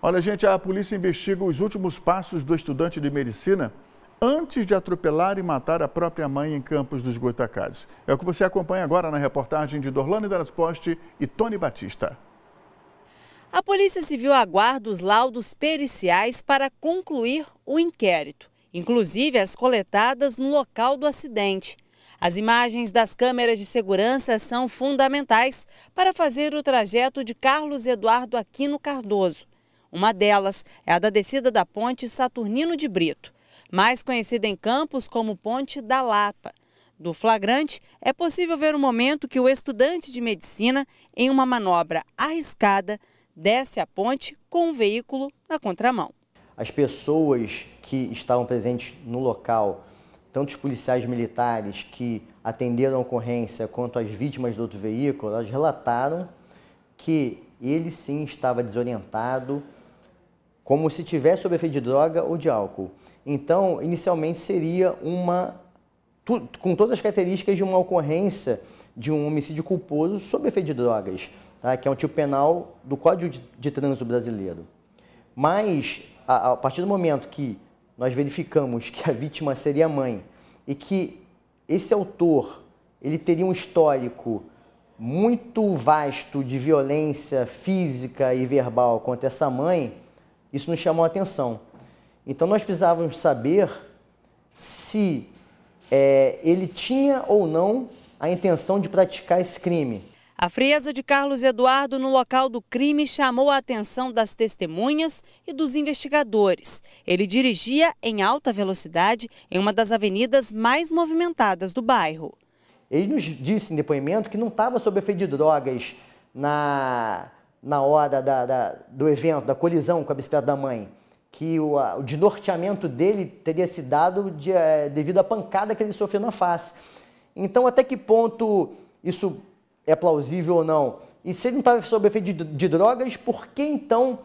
Olha, gente, a polícia investiga os últimos passos do estudante de medicina antes de atropelar e matar a própria mãe em Campos dos Goitacazes. É o que você acompanha agora na reportagem de Dorlane Daras Poste e Tony Batista. A Polícia Civil aguarda os laudos periciais para concluir o inquérito, inclusive as coletadas no local do acidente. As imagens das câmeras de segurança são fundamentais para fazer o trajeto de Carlos Eduardo Aquino Cardoso. Uma delas é a da descida da ponte Saturnino de Brito mais conhecida em Campos como Ponte da Lapa. Do flagrante, é possível ver o momento que o estudante de medicina, em uma manobra arriscada, desce a ponte com o veículo na contramão. As pessoas que estavam presentes no local, tanto os policiais militares que atenderam a ocorrência quanto as vítimas do outro veículo, elas relataram que ele sim estava desorientado, como se tivesse sob efeito de droga ou de álcool. Então, inicialmente seria uma, com todas as características de uma ocorrência de um homicídio culposo sob efeito de drogas, tá? que é um tipo penal do Código de, de Trânsito Brasileiro. Mas, a, a partir do momento que nós verificamos que a vítima seria a mãe e que esse autor ele teria um histórico muito vasto de violência física e verbal contra essa mãe, isso nos chamou a atenção. Então nós precisávamos saber se é, ele tinha ou não a intenção de praticar esse crime. A frieza de Carlos Eduardo no local do crime chamou a atenção das testemunhas e dos investigadores. Ele dirigia em alta velocidade em uma das avenidas mais movimentadas do bairro. Ele nos disse em depoimento que não estava sob efeito de drogas na, na hora da, da, do evento, da colisão com a bicicleta da mãe, que o, o desnorteamento dele teria se dado de, é, devido à pancada que ele sofreu na face. Então, até que ponto isso é plausível ou não? E se ele não estava sob efeito de, de drogas, por que então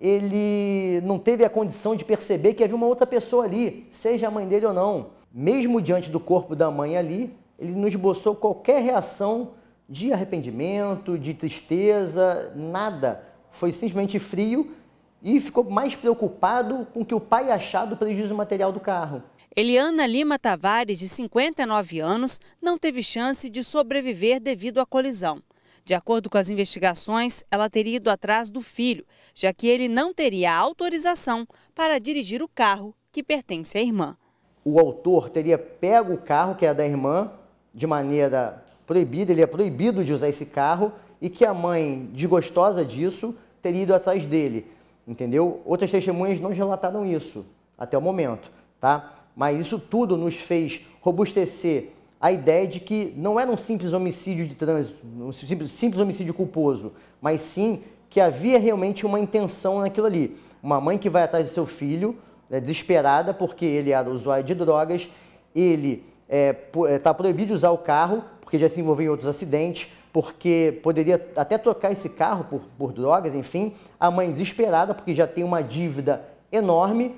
ele não teve a condição de perceber que havia uma outra pessoa ali, seja a mãe dele ou não? Mesmo diante do corpo da mãe ali, ele não esboçou qualquer reação de arrependimento, de tristeza, nada. Foi simplesmente frio e ficou mais preocupado com o que o pai achar do prejuízo material do carro. Eliana Lima Tavares, de 59 anos, não teve chance de sobreviver devido à colisão. De acordo com as investigações, ela teria ido atrás do filho, já que ele não teria autorização para dirigir o carro que pertence à irmã. O autor teria pego o carro, que é da irmã, de maneira proibida, ele é proibido de usar esse carro e que a mãe, desgostosa disso, teria ido atrás dele, entendeu? Outras testemunhas não relataram isso até o momento, tá? Mas isso tudo nos fez robustecer a ideia de que não era um simples homicídio de trânsito, um simples, simples homicídio culposo, mas sim que havia realmente uma intenção naquilo ali. Uma mãe que vai atrás do seu filho, né, desesperada porque ele era usuário de drogas, ele está é, é tá proibido de usar o carro porque já se envolveu em outros acidentes, porque poderia até trocar esse carro por, por drogas, enfim. A mãe desesperada, porque já tem uma dívida enorme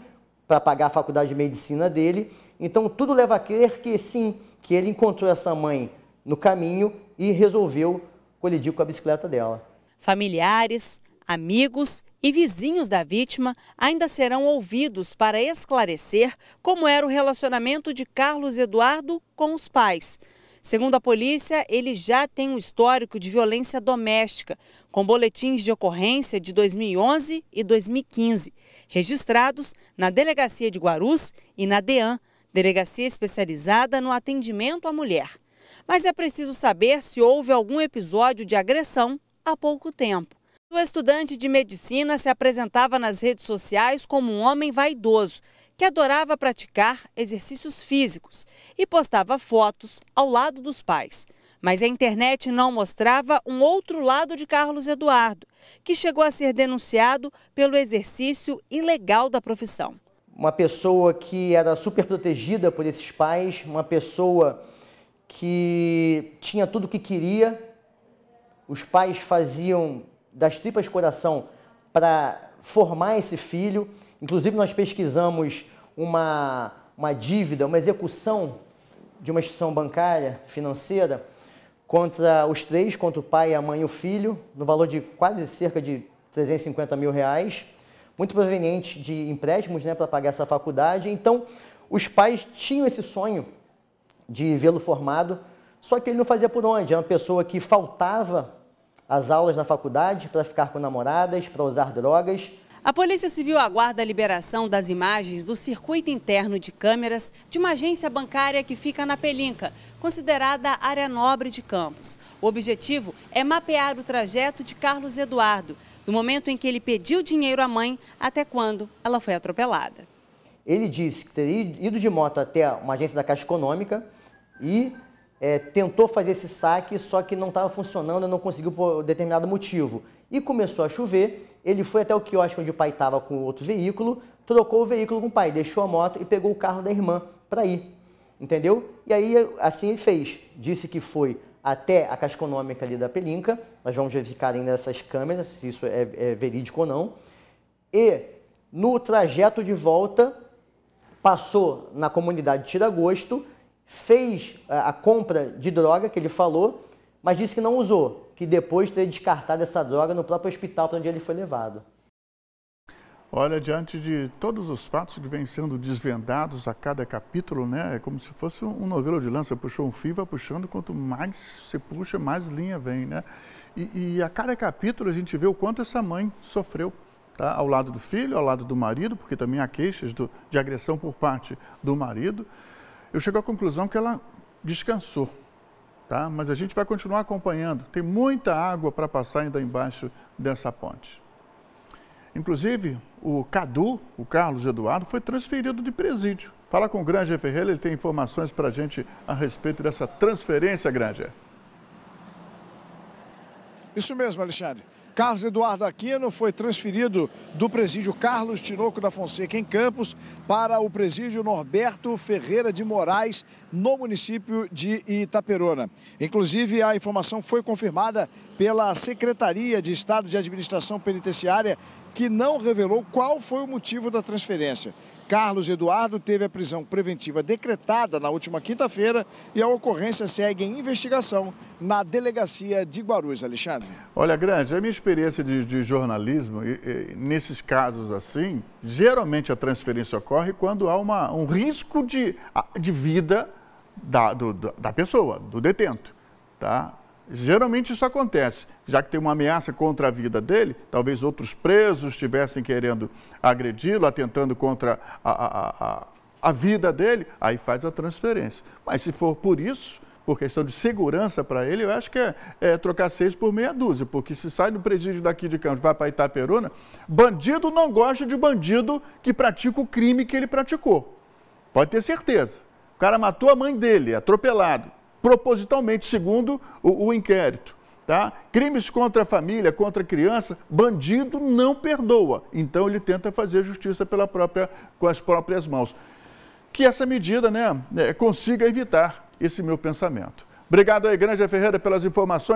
para pagar a faculdade de medicina dele. Então, tudo leva a crer que sim, que ele encontrou essa mãe no caminho e resolveu colidir com a bicicleta dela. Familiares, amigos e vizinhos da vítima ainda serão ouvidos para esclarecer como era o relacionamento de Carlos Eduardo com os pais. Segundo a polícia, ele já tem um histórico de violência doméstica, com boletins de ocorrência de 2011 e 2015, registrados na Delegacia de Guarus e na DEAN, delegacia especializada no atendimento à mulher. Mas é preciso saber se houve algum episódio de agressão há pouco tempo. O estudante de medicina se apresentava nas redes sociais como um homem vaidoso que adorava praticar exercícios físicos e postava fotos ao lado dos pais. Mas a internet não mostrava um outro lado de Carlos Eduardo, que chegou a ser denunciado pelo exercício ilegal da profissão. Uma pessoa que era super protegida por esses pais, uma pessoa que tinha tudo o que queria. Os pais faziam das tripas coração para formar esse filho Inclusive, nós pesquisamos uma, uma dívida, uma execução de uma instituição bancária, financeira, contra os três, contra o pai, a mãe e o filho, no valor de quase cerca de 350 mil reais. muito proveniente de empréstimos né, para pagar essa faculdade. Então, os pais tinham esse sonho de vê-lo formado, só que ele não fazia por onde. Era uma pessoa que faltava às aulas na faculdade para ficar com namoradas, para usar drogas. A Polícia Civil aguarda a liberação das imagens do circuito interno de câmeras de uma agência bancária que fica na Pelinca, considerada área nobre de Campos. O objetivo é mapear o trajeto de Carlos Eduardo, do momento em que ele pediu dinheiro à mãe até quando ela foi atropelada. Ele disse que teria ido de moto até uma agência da Caixa Econômica e é, tentou fazer esse saque, só que não estava funcionando, não conseguiu por determinado motivo. E começou a chover, ele foi até o quiosque onde o pai estava com outro veículo, trocou o veículo com o pai, deixou a moto e pegou o carro da irmã para ir. Entendeu? E aí, assim ele fez. Disse que foi até a Caixa Econômica ali da Pelinca. Nós vamos verificar ainda essas câmeras, se isso é, é verídico ou não. E no trajeto de volta, passou na comunidade de Tiragosto, fez a compra de droga que ele falou, mas disse que não usou, que depois teria descartado essa droga no próprio hospital para onde ele foi levado. Olha, diante de todos os fatos que vêm sendo desvendados a cada capítulo, né? É como se fosse um novelo de lança, puxou um fio, vai puxando, quanto mais você puxa, mais linha vem, né? E, e a cada capítulo a gente vê o quanto essa mãe sofreu, tá? Ao lado do filho, ao lado do marido, porque também há queixas do, de agressão por parte do marido eu chego à conclusão que ela descansou, tá? mas a gente vai continuar acompanhando. Tem muita água para passar ainda embaixo dessa ponte. Inclusive, o Cadu, o Carlos Eduardo, foi transferido de presídio. Fala com o Granger Ferreira, ele tem informações para a gente a respeito dessa transferência, Granger. Isso mesmo, Alexandre. Carlos Eduardo Aquino foi transferido do presídio Carlos Tinoco da Fonseca, em Campos, para o presídio Norberto Ferreira de Moraes, no município de Itaperona. Inclusive, a informação foi confirmada pela Secretaria de Estado de Administração Penitenciária, que não revelou qual foi o motivo da transferência. Carlos Eduardo teve a prisão preventiva decretada na última quinta-feira e a ocorrência segue em investigação na delegacia de Guarulhos, Alexandre. Olha, Grande, a minha experiência de, de jornalismo, e, e, nesses casos assim, geralmente a transferência ocorre quando há uma, um risco de, de vida da, do, da pessoa, do detento. Tá? Geralmente isso acontece, já que tem uma ameaça contra a vida dele, talvez outros presos estivessem querendo agredi-lo, atentando contra a, a, a, a, vida dele, aí faz a transferência. Mas se for por isso, por questão de segurança para ele, eu acho que é, é, trocar seis por meia dúzia, porque se sai do presídio daqui de Campos vai para Itaperuna, bandido não gosta de bandido que pratica o crime que ele praticou. Pode ter certeza. O cara matou a mãe dele, atropelado propositalmente, segundo o, o inquérito. Tá? Crimes contra a família, contra a criança, bandido não perdoa. Então ele tenta fazer justiça pela própria, com as próprias mãos. Que essa medida né, é, consiga evitar esse meu pensamento. Obrigado aí, Grande Ferreira, pelas informações.